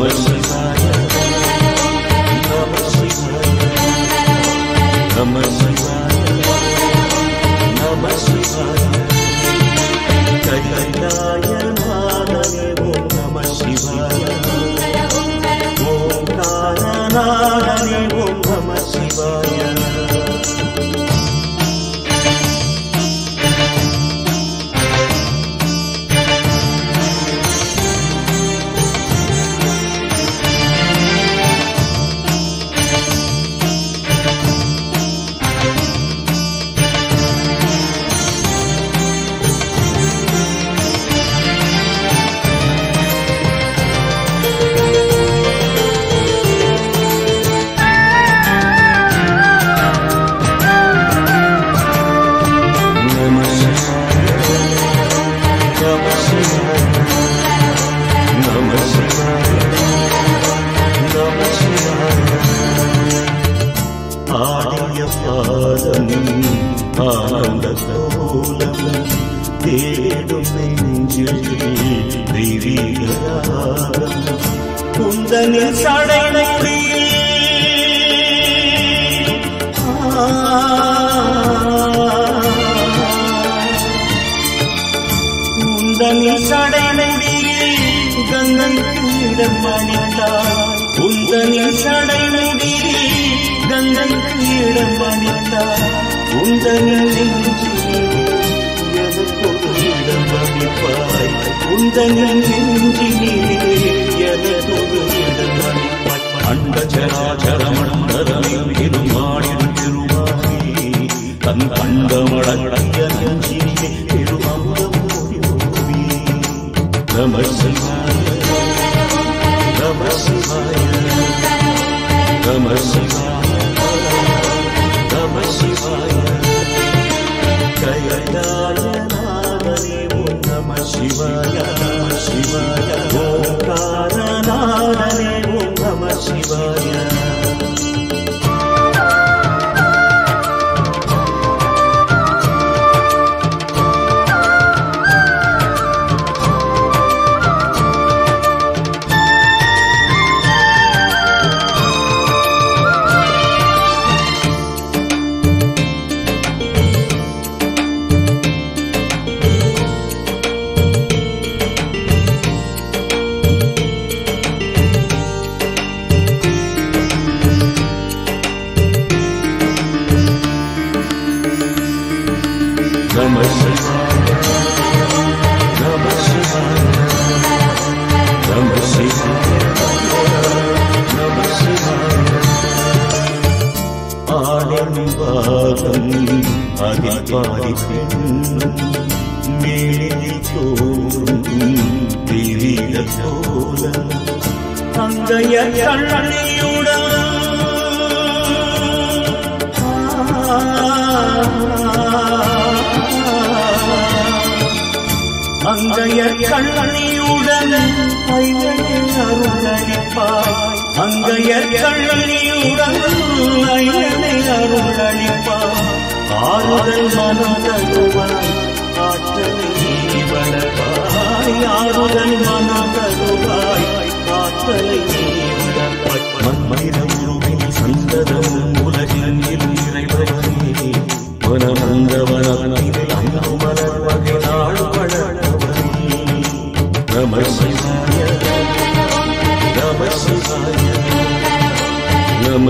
listen. உந்தங்களிடமணிப்பாய் உந்தங்கள் நெஞ்சினிலே எதொரு இடமணி அண்ட சராச்சரமணம் தரமில் திருமாடின் திருவாரி தன் கண்டமடங்கிய நெஞ்சினிலே பெருமாமுதம் நம கண்ணியுடன் ஐயனை அருளளிப்பான் ஆறுதல் மனம் தருவாய் ஆற்றலை வளவாய்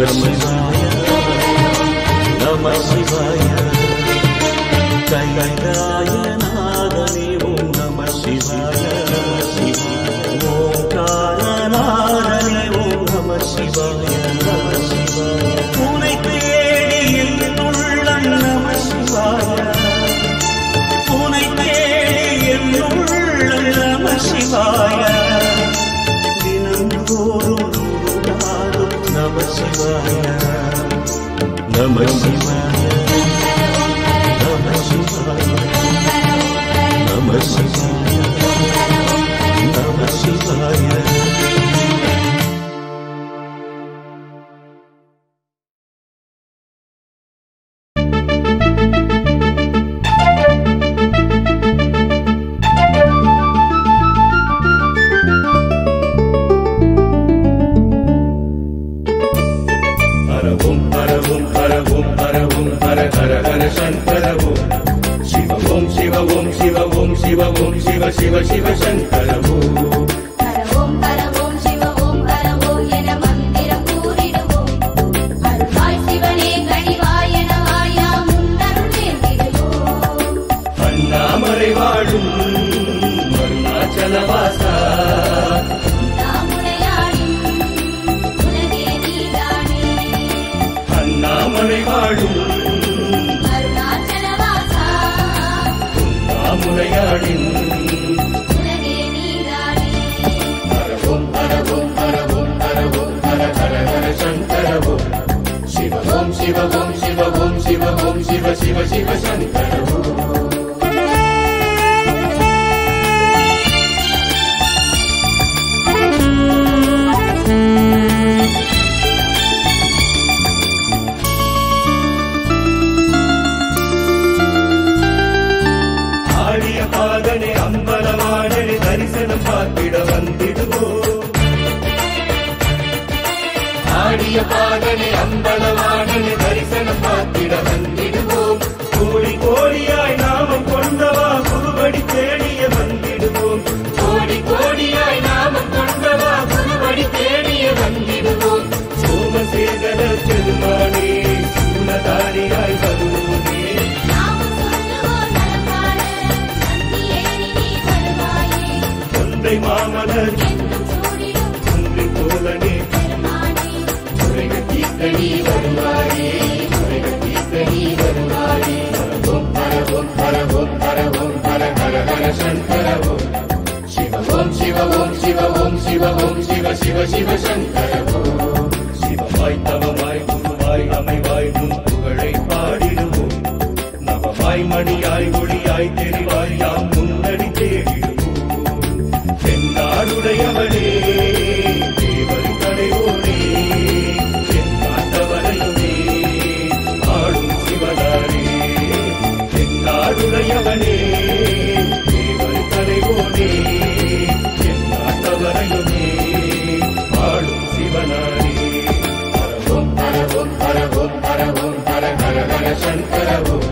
నమ శివాయ. నమ శివాయ. కైలాయ Namah Shivaya Namah Shivaya Namah Shivaya Namah Shivaya உடையவனே தேவன் தலைவோனே என் காட்டவரையுமே ஆளும் சிவனாரே என் நாடுடையவனே தேவன் தலைவோனே என் நாட்டவரையுமே ஆளும் சிவனாரே. பரவும் பரவும் பரவும் பரவும்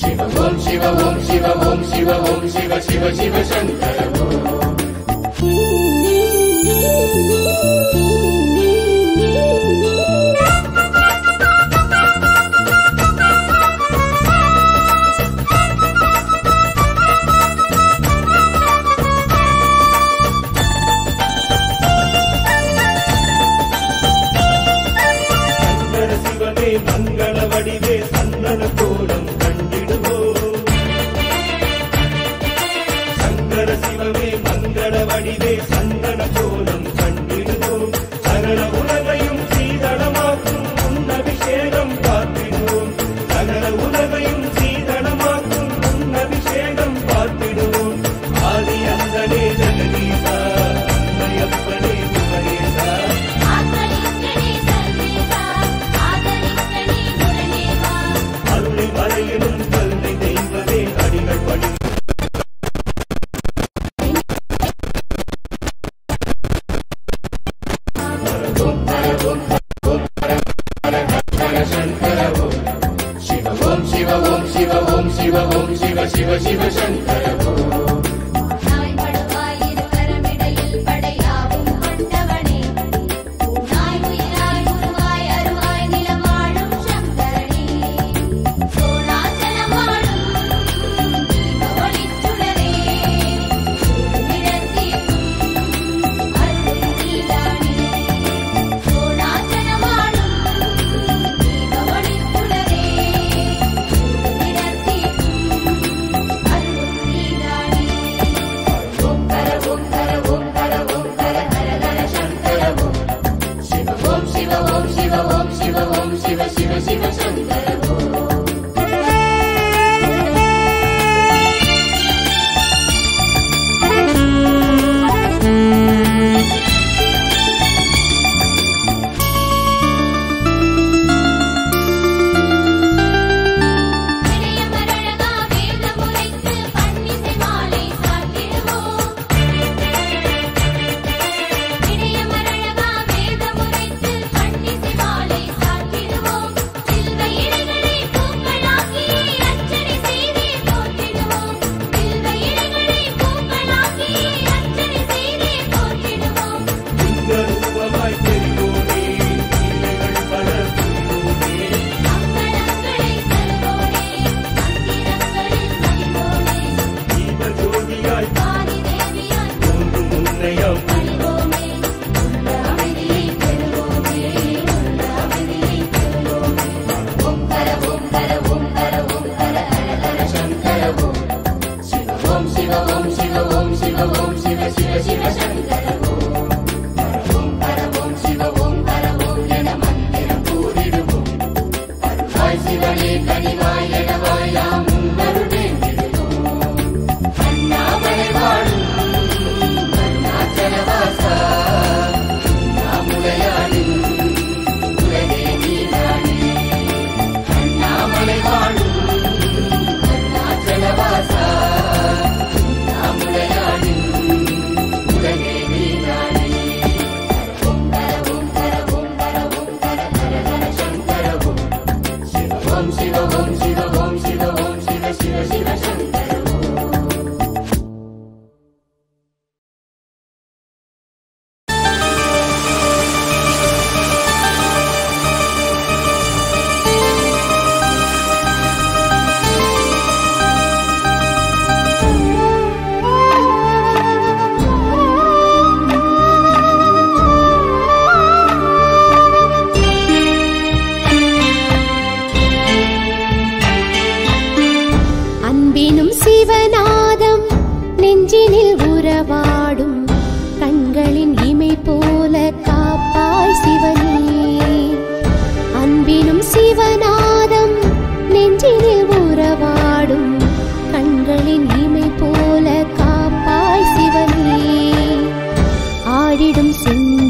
சிவ ஓம் சிவ ஓம் சிவ ஓம் சிவ சிவ சிவ சிவ Thank you.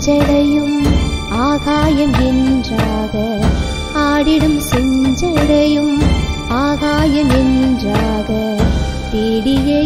செஞ்சடையும் ஆகாயம் என்றாக. ஆடிடும் செஞ்சடையும் ஆகாயம் என்றாக. தேடிய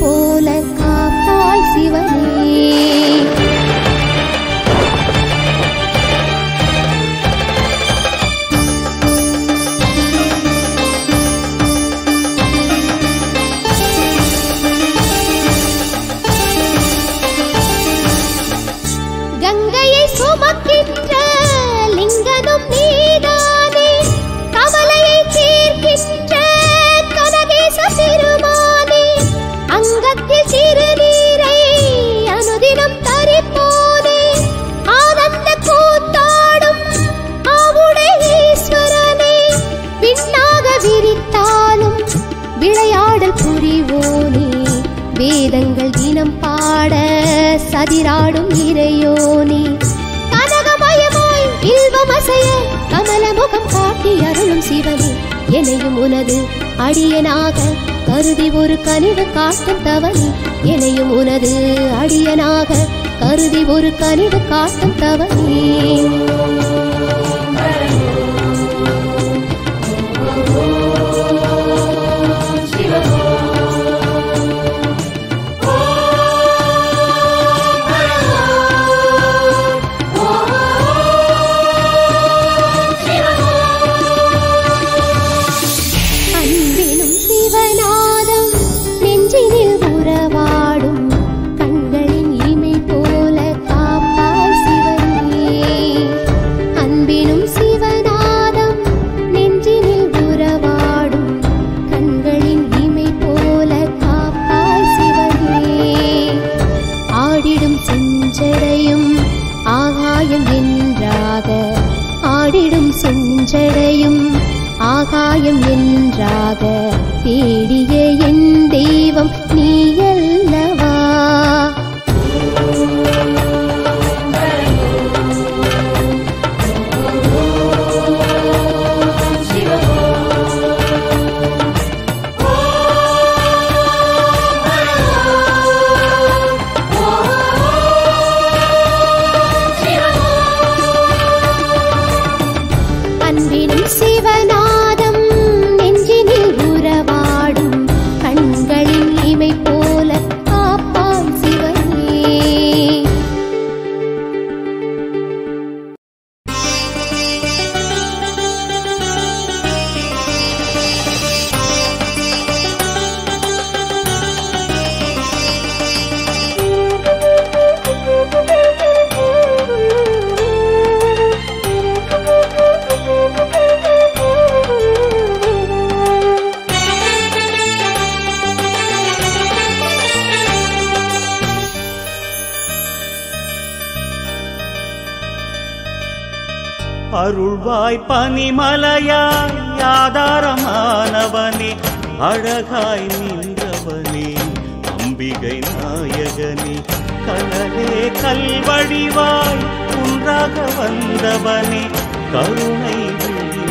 போல पर्व का சிவனா அழகாய் நின்றவனே அம்பிகை நாயகனே கடலே கல்வழிவாய் குன்றாக வந்தவனே கருணை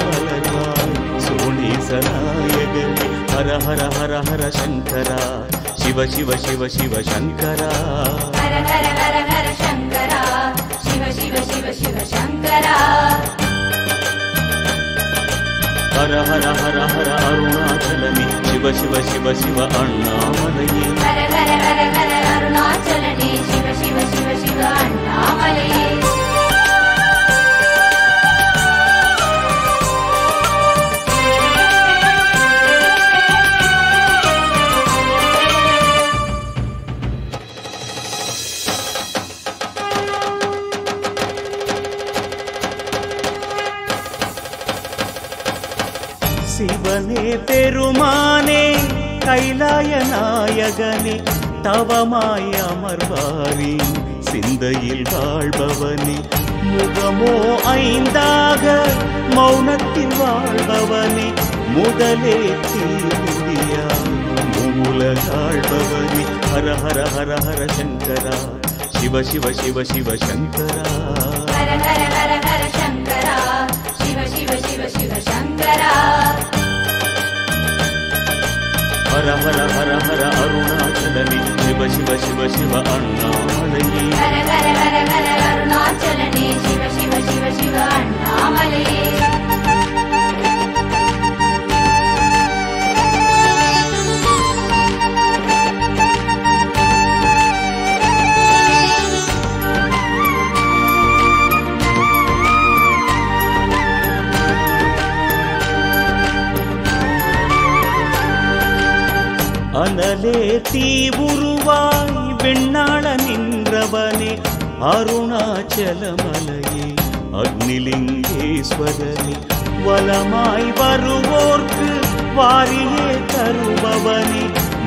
மலர்வாய் சோணேச நாயகனே ஹர ஹர ஹர ஹர சங்கரா சிவ சிவ சிவ சிவ சங்கரா. ஹர ஹர ஹர ஹர சங்கரா சிவ சிவ சிவ சிவ சங்கரா. हर हर हर हर अरुणाचलमि शिव शिव शिव शिव अण्णामलये। अरुणाचलनि। शिव शिव शिव शिव अण्णामलये। பெருமானே கைலாய நாயகனே தவமாய் அமர்வாரி சிந்தையில் வாழ்பவனே. முகமோ ஐந்தாக மௌனத்தில் வாழ்பவனே முதலே தீமுடியா மூலகாழ்பவனே ஹர ஹர ஹர ஹர சங்கரா. சிவ சிவ சிவ சிவ சங்கரா. हर हर हर हर अरुणा शिव शिव शिव शिव अरुणामलये। अरुणाचलनि शिव शिव शिव शिव अरुणा தீ உருவாய் வெண்ணாள நின்றவனே அருணாச்சலமலையே அக்னிலிங்கேஸ்வரனே. வலமாய் வருவோர்க்கு வாரியே தருபவனே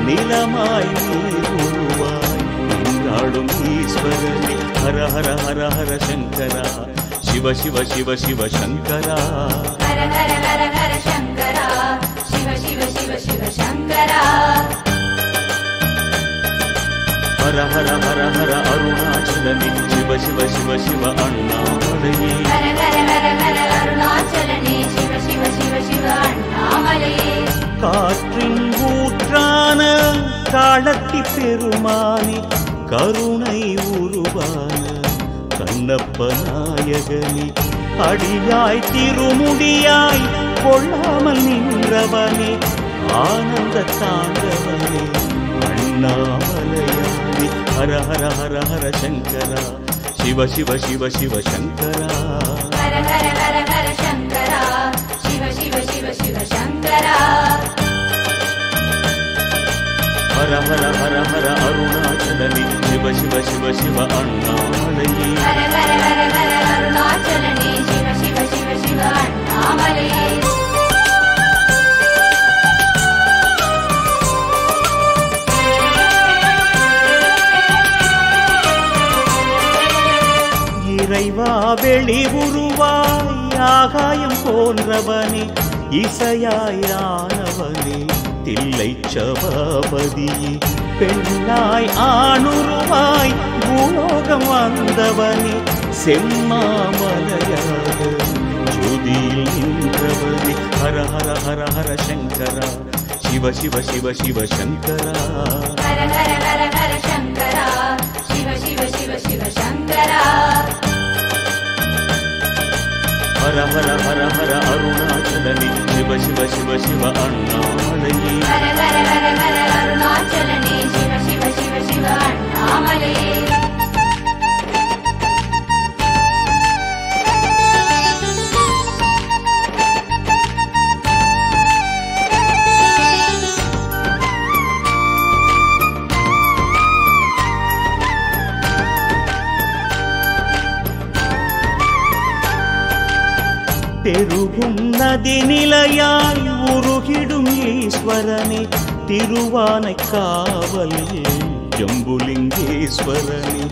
நிலமாய் நீர் உருவாய் நின்றாடும் ஈஸ்வரனே. ஹர ஹர ஹர ஹர சங்கரா சிவ சிவ சிவ சிவ சங்கரா. ஹர ஹர ஹர ஹர சங்கரா சிவ சிவ சிவ சிவ சங்கரா. ஹர ஹர ஹர ஹர அருணாச்சலனே சிவ சிவ சிவ சிவ அண்ணாமலையே. ஹர ஹர ஹர ஹர அருணாச்சலனே சிவ சிவ சிவ சிவ அண்ணாமலையே. காற்றின் ஊற்றான காலத்தி பெருமானி கருணை உருவான கண்ணப்ப நாயகனி அடியாய் திருமுடியாய் கொள்ளாமல் நின்றவனே ஆனந்த தாண்டவனே அண்ணாமலையானி ஹர ஹர ஹர ஹர சங்கரா சிவ சிவ சிவ சிவ சங்கரா ஹர ஹர ஹர ஹர சங்கரா சிவ சிவ சிவ சிவ சங்கரா ஹர ஹர ஹர ஹர அருணாச்சலனி சிவ சிவ சிவ சிவ அண்ணாமலையே ஹர ஹர ஹர ஹர அருணாச்சலனே சிவ சிவ சிவ சிவ அண்ணாமலையே இறைவா வெளி உருவாய் ஆகாயம் போன்றவனே இசையாயானவனே தில்லை சபாபதியே பெண்ணாய் ஆணுருவாய் பூலோகம் வந்தவனே செம்மாமலையாக ஜோதியில் நின்றவனே ஹர ஹர ஹர ஹர சங்கரா சிவ சிவ சிவ சிவ சங்கரா. ஹர ஹர ஹர ஹர சங்கரா சிவ சிவ சிவ சிவ சங்கரா. ஹர ஹர ஹர ஹர அருணாச்சலனி சிவ சிவ சிவ சிவ அண்ணாமலையே ஹர ஹர ஹர ஹர அருணாச்சலனே சிவ சிவ சிவ சிவ அண்ணாமலையே பெருகும் நதி நிலையாய் உருகிடும் ஈஸ்வரனே திருவானை காவல் ஜம்புலிங்கேஸ்வரனே.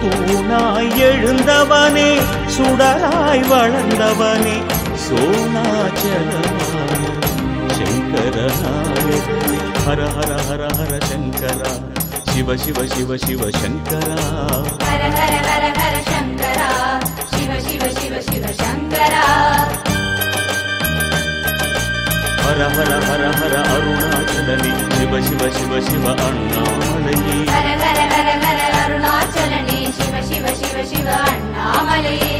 தூணாய் எழுந்தவனே சுடராய் வளர்ந்தவனே. சோனாச்சலமான சங்கரநாயகனே ஹர ஹர ஹர ஹர சங்கரா. சிவ சிவ சிவ சிவ சங்கரா. ஹர ஹர ஹர ஹர சங்கரா. சிவ சிவ சிவ சிவ சங்கரா. ஹர ஹர ஹர ஹர அருணாச்சலனி சிவ சிவ சிவ சிவ அண்ணாமலையே ஹர ஹர ஹர ஹர அருணாச்சலனே சிவ சிவ சிவ சிவ அண்ணாமலையே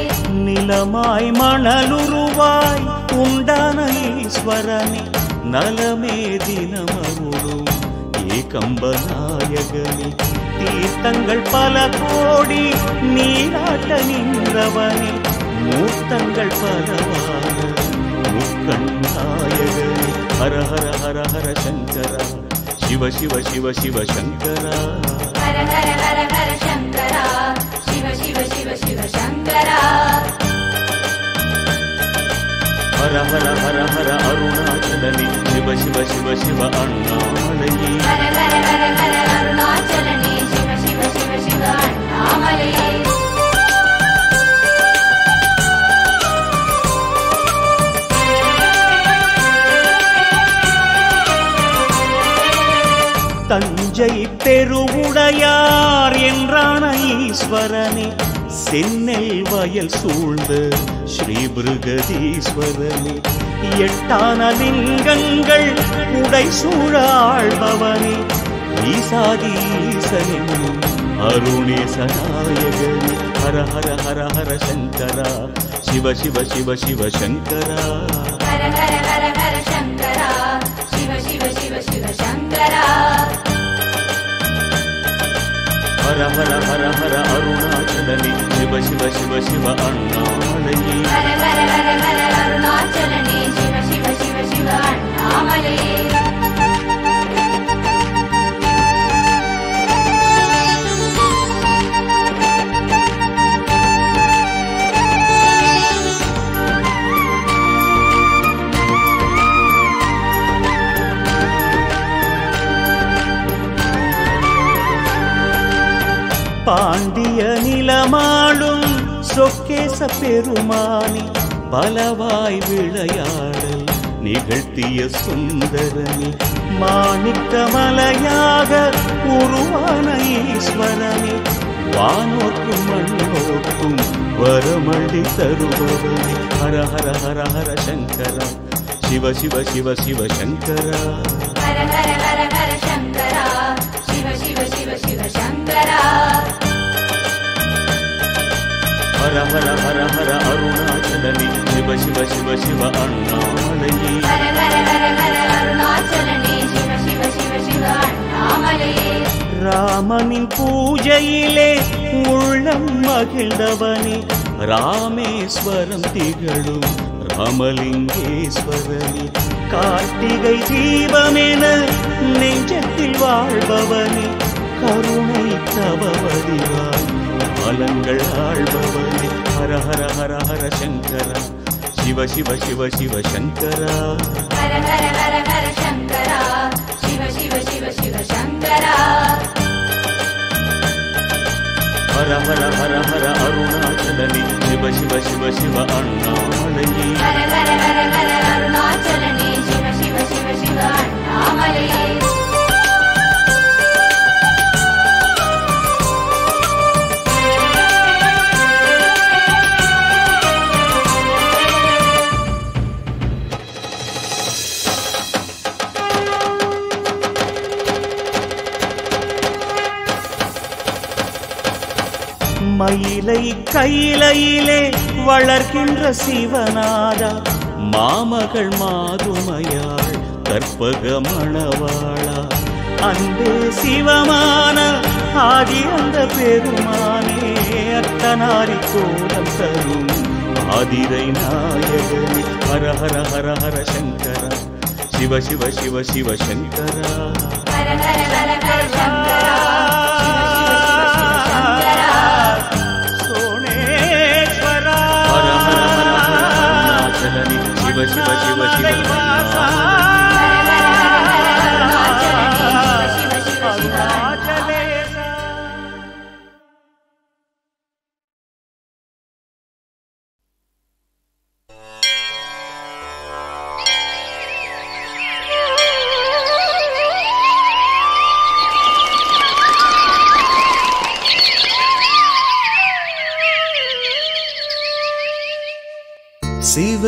நிலமாய் மணலுருவாய் உண்டான ஈஸ்வரனே நலமே தினமருளும் ஏகம்பநாயகனே தீர்த்தங்கள் பல கோடி நீராட்ட நின்றவனே மூர்த்தங்கள் பலவான முக்கண்ணாயகனே ஹர ஹர ஹர ஹர சங்கரா சிவ சிவ சிவ சிவ சங்கரா ஹர ஹர ஹர ஹர சங்கரா சிவ சிவ சிவ சிவ சங்கரா ஹர ஹர ஹர ஹர அருணாச்சலனே சிவ சிவ சிவ சிவ அண்ணாமலையே ஹர ஹர ஹர ஹர அருணாச்சலனே சிவ சிவ சிவ சிவ அண்ணாமலையே தஞ்சை பெருவுடையார் என்றான ஈஸ்வரனே. சென்னல் வயல் சூழ்ந்த ஸ்ரீபிருகதீஸ்வரனே எட்டான லிங்கங்கள் உடை சூழாழ்பவனே. ஈசாதீசனென்னும் அருணேசநாயகனே. ஹர ஹர ஹர ஹர சங்கரா. சிவ சிவ சிவ சிவ சங்கரா. ஹர ஹர ஹர ஹர சங்கரா. சிவ சிவ சிவ சிவ சங்கரா. ஹர ஹர ஹர ஹர அருணாச்சலனே சிவ சிவ சிவ சிவ அண்ணாமலையே ஹர ஹர ஹர ஹர அருணாச்சலனே சிவ சிவ சிவ சிவ அண்ணாமலையே பாண்டிய நிலமாளும் சொக்கேச பெருமானி பலவாய் விளையாடல் நிகழ்த்திய சுந்தரனி. மாணிக்க மலையாக உருவான ஈஸ்வரனே. வானோக்கும் மண்ணோக்கும் வரமழி தருபவனே. ஹர ஹர ஹர ஹர சங்கரா. சிவ சிவ சிவ சிவ சங்கரா. ஹர ஹர ஹர ஹர சங்கரா. சிவ சிவ சிவ சிவ சங்கரா. ஹர ஹர ஹர ஹர அருணாச்சலனே சிவ சிவ சிவ சிவ அண்ணாமலையே ஹர ஹர ஹர ஹர அருணாச்சலனே சிவ சிவ சிவ சிவ அண்ணாமலையே ராமனின் பூஜையிலே உள்ளம் மகிழ்ந்தவனே ராமேஸ்வரம் திகழும் ராமலிங்கேஸ்வரனே கார்த்திகை தீபமென நெஞ்சத்தில் வாழ்பவனே கருணை தவவடிவாய் பலங்கள் ஆள்பவனே ஹர ஹர ஹர ஹர சங்கரா. சிவ சிவ சிவ சிவ சங்கரா. ஹர ஹர ஹர ஹர சங்கரா. சிவ சிவ சிவ சிவ சங்கரா. ஹர ஹர ஹர ஹர அருணாச்சலனே. சிவ சிவ சிவ சிவ அண்ணாமலையே. ஹர ஹர ஹர ஹர அருணாச்சலனே. சிவ சிவ சிவ சிவ அண்ணாமலையே. மயிலை கையிலையிலே வளர்க்கின்ற சிவனாரா மாமகள் மாதுமையாள் கற்பக மணவாளா. அன்பே சிவமான ஆதி அந்த பெருமானே அத்தனாரி கோலம் தரும் ஆதிரை நாயகனே. ஹர ஹர ஹர ஹர சங்கரா. சிவ சிவ சிவ சிவ சங்கரா. அருணாச்சலனே சிவ சிவ சிவ சிவ ஹர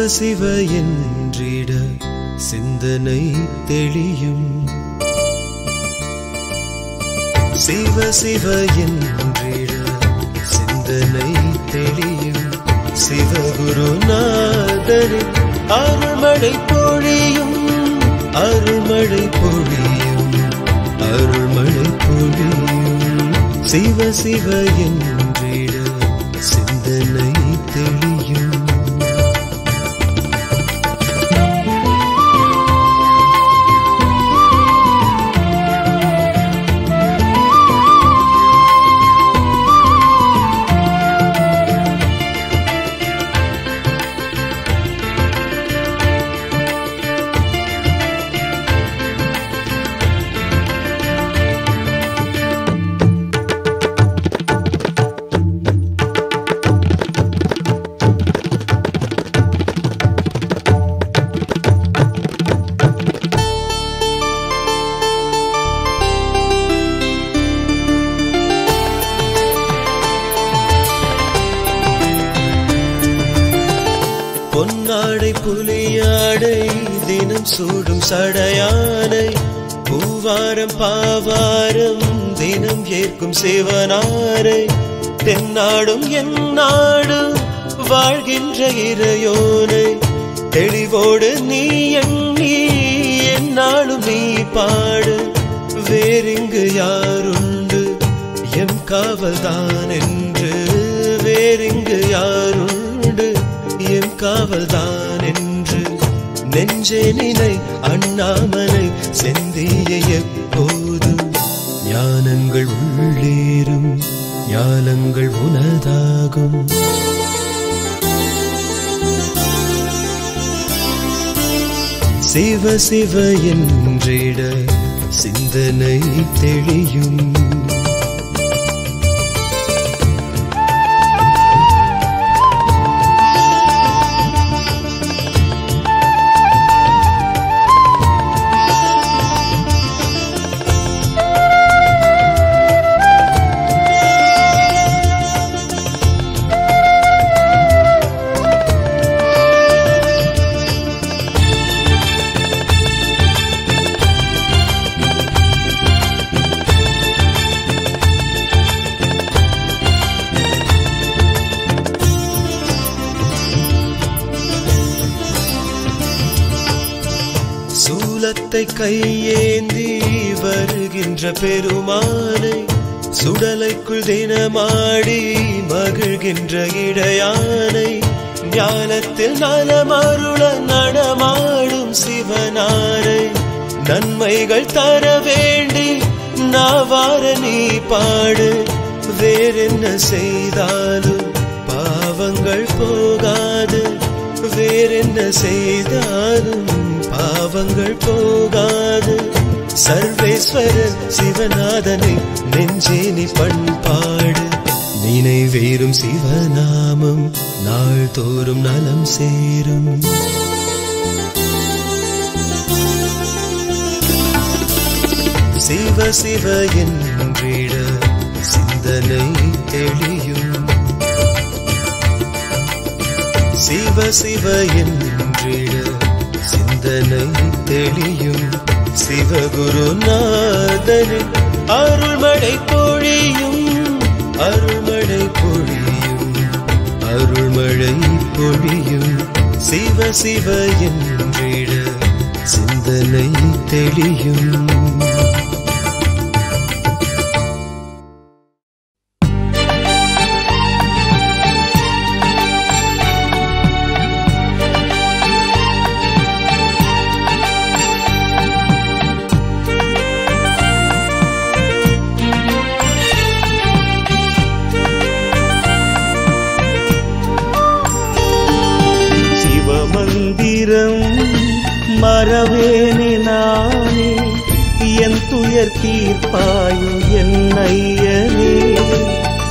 சிவ என்றிட சிந்தனை தெளியும். சிவ சிவ என்றிட சிந்தனை தெளியும். சிவகுருநாதரின் அருள்மழை பொழியும். அருள்மழை பொழியும். அருள்மழை பொழியும். சிவ சிவ என்றிட சிந்தனை வாழ்கின்ற இறையோனை தெளிவோடு நீ எண்ணி என்னாலும் நீ பாடு. வேறிங்கு யாருண்டு? எம் காவல்தான் என்று. வேறிங்கு யாருண்டு? எம் காவல்தான் என்று. நெஞ்சே நினை அண்ணாமலை செந்திய எப்போதும் ஞானங்கள் உள்ளேறும் ஞானங்கள் உனதாகும். சிவ சிவ என்றிட சிந்தனை தெளியும். சூலத்தை கையேந்தி வருகின்ற பெருமானை சுடலைக்குள் தினமாடி மகிழ்கின்ற இடையானை ஞானத்தில் நலமருள நடமாடும் சிவனாரை நன்மைகள் தர வேண்டி நாவார நீ பாடு. வேறென்ன செய்தாலும் பாவங்கள் போகாது. வேறென்ன செய்தாலும் பாவங்கள் போகாது. சர்வேஸ்வரன் சிவநாதனை நெஞ்சே நீ பண்பாடு. நினைவேறும் சிவநாமம் நாள்தோறும் நலம் சேரும். சிவ சிவ என்றிட சிந்தனை தெளியும். சிவ சிவ என்றிட சிந்தனை தெளியும் சிவகுருநாதனின் அருள்மடை பொழியும் அருள்மழை பொழியும் அருள்மழை பொழியும். சிவ சிவ என்றிட சிந்தனை தெளியும். மறவேனே நானே. என் துயர் தீர்ப்பாயும் என்னையனே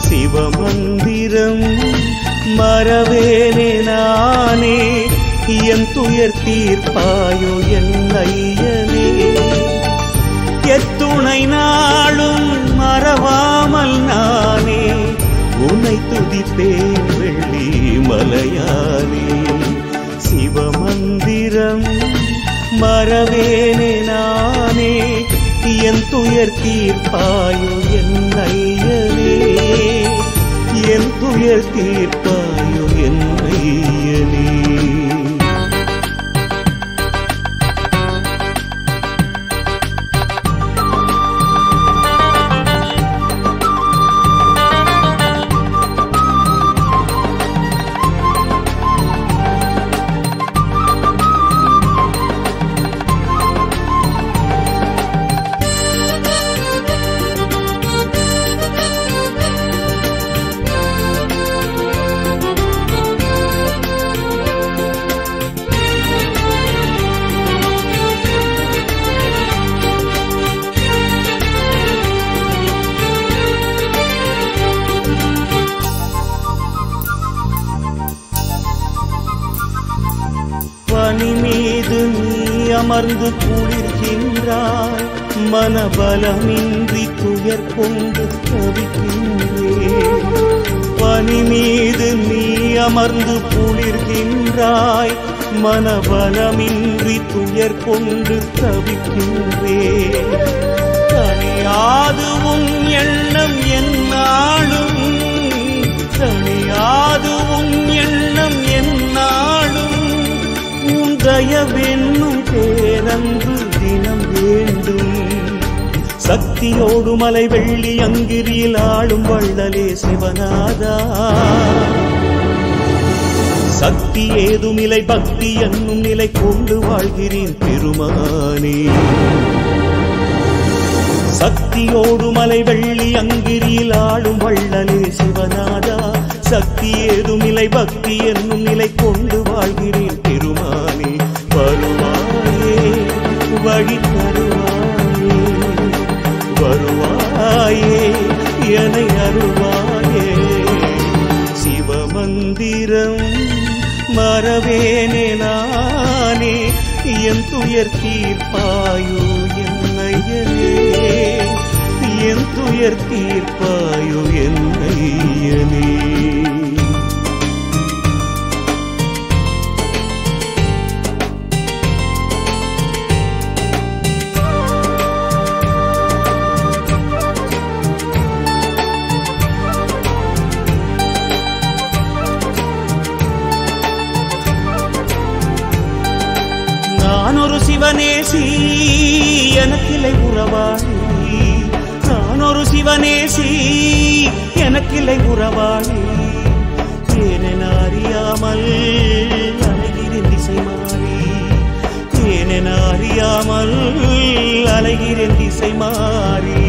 சிவமந்திரம் மறவேனே நானே. என் துயர் தீர்ப்பாயோ என்னையனே எத்துணை நாளும் மறவாமல் நானே. உனை துதிப்பேன் வெள்ளி மலையானே சிவமந்திரம் மறவேனே நானே என் துயர் தீர்ப்பாயோ என் ஐயனே என் துயர் தீர்ப்பாயோ என் மனமின்றி துயர் கொண்டு தவிக்கின்றேன் தனியாதுவும் எண்ணம் என்னாலும் தனியாதுவும் எண்ணம் என்னாலும் உன் தயவென்னும் பேரன்பு தினம் வேண்டும். சக்தியோடு மலை வெள்ளி அங்கிரியில் ஆளும் வள்ளலே சிவநாதா. சக்தி ஏதுமில்லை பக்தி என்னும் நிலை கொண்டு வாழ்கிறேன் பெருமானே. சக்தியோடு மலை வெள்ளி அங்கிரியில் ஆளும் வள்ளலே சிவநாதா. சக்தி ஏதுமில்லை பக்தி என்னும் நிலை கொண்டு வாழ்கிறேன் பெருமானே. வருவாயே வழி தருவாயே. வருவாயே என அருவாயே சிவமந்திரம் மறவேனே நானே என் துயர் தீர்ப்பாயோ என்னையனே என் துயர் தீர்ப்பாயோ என்னையனே சிவனேசி எனக்கில்லை உறவாளி. நான் ஒரு சிவனேசி எனக்கில்லை உறவாளி. ஏனென அறியாமல் அலைகிறேன் திசை மாறி ஏனென அறியாமல் அலைகிறேன் திசை மாறி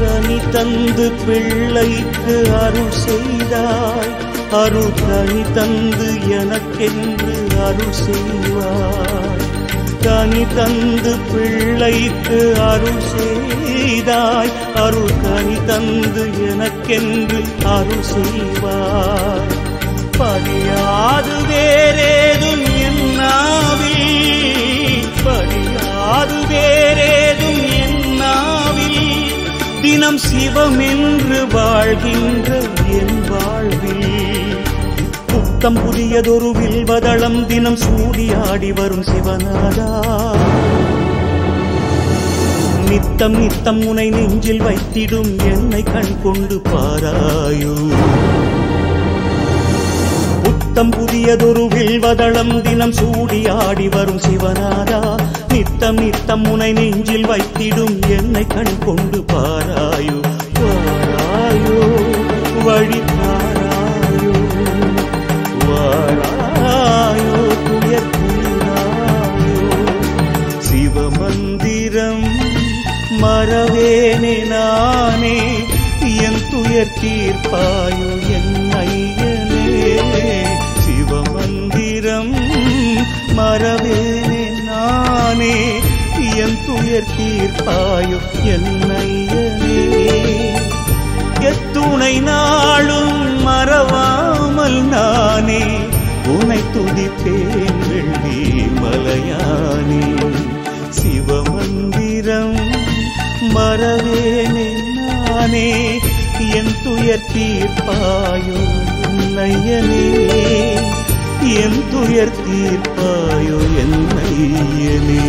தனி தந்து பிள்ளைக்கு அருள் செய்தாய். அருள் தனி தந்து எனக்கென்று அருள் செய்வாய் தனி தந்து பிள்ளைக்கு அருள் செய்தாய். அருள் கனி தந்து எனக்கென்று அருள் செய்வாய் படியாது வேறேதும் என்னாவில் படியாது வேறேதும் என்னாவில் தினம் சிவமென்று வாழ்கின்ற என் வாழ்வில். புத்தம் புதியதொரு வில்வதளம் தினம் சூடியாடி வரும் சிவநாதா. நித்தம் நித்தம் உனை நெஞ்சில் வைத்திடும் என்னை கண் கொண்டு பாராயோ. புத்தம் புதியதொரு வில்வதளம் தினம் சூடியாடி வரும் சிவநாதா. நித்தம் நித்தம் உனை நெஞ்சில் வைத்திடும் என்னை கண் கொண்டு பாராயோ. வாராயோ வழி மறவேனே நானே என் துயர் தீர்ப்பாயோ என் ஐயனே. சிவமந்திரம் மறவேனே நானே என் துயர் தீர்ப்பாயோ என் ஐயனே. எத்துணை நாளும் மறவாமல் நானே உனை துதித்தேன் வெள்ளி மலையானே. மறவேனே நானே. என் துயர் தீர்ப்பாயோ நையனே என் துயர் தீர்ப்பாயோ என் நையனே